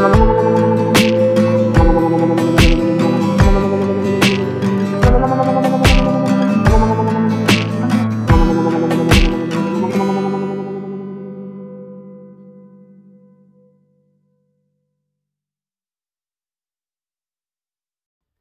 mano, mano.